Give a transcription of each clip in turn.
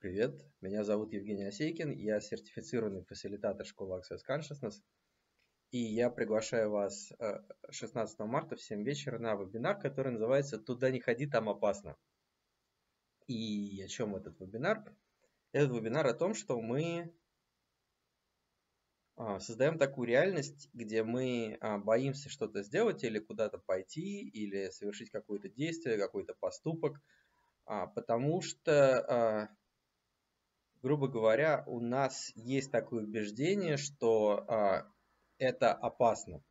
Привет, меня зовут Евгений Осейкин, я сертифицированный фасилитатор школы Access Consciousness, и я приглашаю вас 16 э, марта в 7 вечера на вебинар, который называется «Туда не ходи, там опасно». И о чем этот вебинар? Этот вебинар о том, что мы а, создаем такую реальность, где мы а, боимся что-то сделать или куда-то пойти, или совершить какое-то действие, какой-то поступок, а, потому что грубо говоря, у нас есть такое убеждение, что а, это опасно.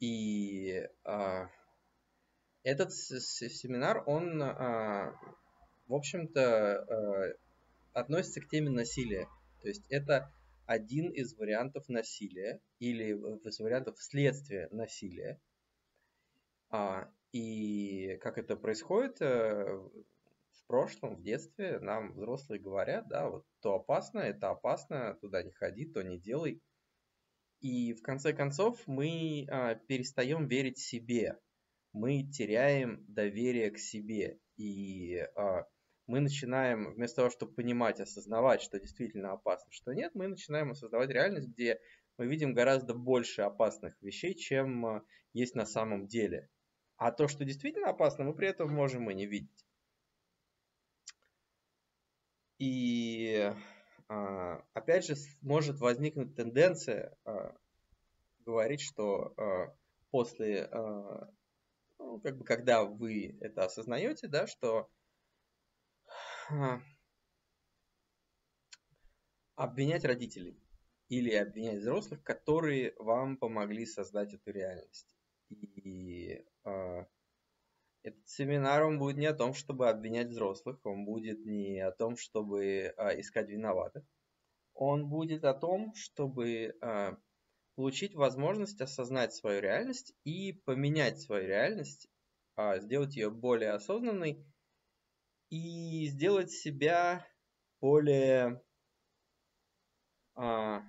И а, этот семинар, он, а, в общем-то, а, относится к теме насилия. То есть это один из вариантов насилия или из вариантов следствия насилия. А, и как это происходит, э, в прошлом, в детстве нам взрослые говорят, да, вот то опасно, это опасно, туда не ходи, то не делай. И в конце концов мы а, перестаем верить себе, мы теряем доверие к себе. И а, мы начинаем, вместо того, чтобы понимать, осознавать, что действительно опасно, что нет, мы начинаем осознавать реальность, где мы видим гораздо больше опасных вещей, чем а, есть на самом деле. А то, что действительно опасно, мы при этом можем и не видеть. И а, опять же может возникнуть тенденция а, говорить, что а, после, ну, как бы, когда вы это осознаете, да, что обвинять родителей или обвинять взрослых, которые вам помогли создать эту реальность. И этот семинар, он будет не о том, чтобы обвинять взрослых, он будет не о том, чтобы а, искать виноватых. Он будет о том, чтобы а, получить возможность осознать свою реальность и поменять свою реальность, а, сделать ее более осознанной и сделать себя более, а,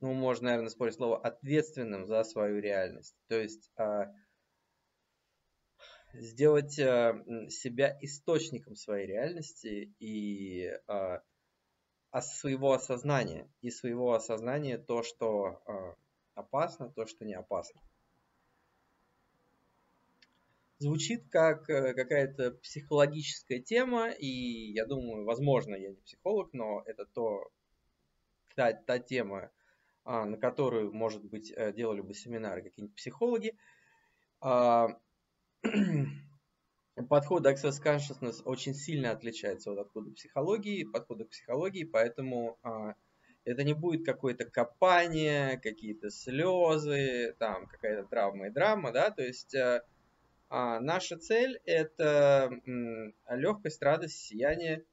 ну, можно, наверное, использовать слово, ответственным за свою реальность. То есть... А, сделать э, себя источником своей реальности и а, своего осознания. И своего осознания то, что а, опасно, то, что не опасно. Звучит как э, какая-то психологическая тема, и я думаю, возможно, я не психолог, но это то, та, та тема, а, на которую, может быть, э, делали бы семинары какие-нибудь психологи. подход Access Consciousness очень сильно отличается от подхода психологии, подхода к психологии, поэтому а, это не будет какое-то копание, какие-то слезы, там какая-то травма и драма, да, то есть а, а, наша цель это м, легкость, радость, сияние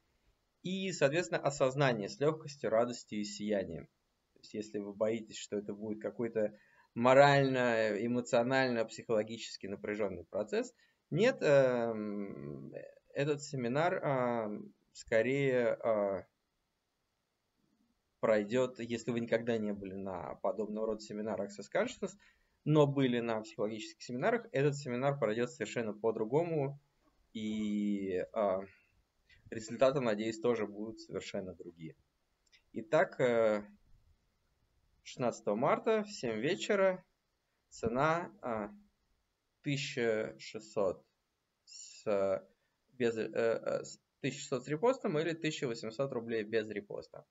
и, соответственно, осознание с легкостью, радостью и сиянием. То есть если вы боитесь, что это будет какой-то морально, эмоционально, психологически напряженный процесс – нет, эм, этот семинар а, скорее а, пройдет, если вы никогда не были на подобного рода семинарах Access Consciousness, но были на психологических семинарах, этот семинар пройдет совершенно по-другому, и а, результаты, надеюсь, тоже будут совершенно другие. Итак, 16 э, марта в 7 вечера цена 1600 с, без, э, э, с 1600 с репостом или 1800 рублей без репоста.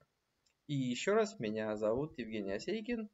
И еще раз, меня зовут Евгений Осейкин.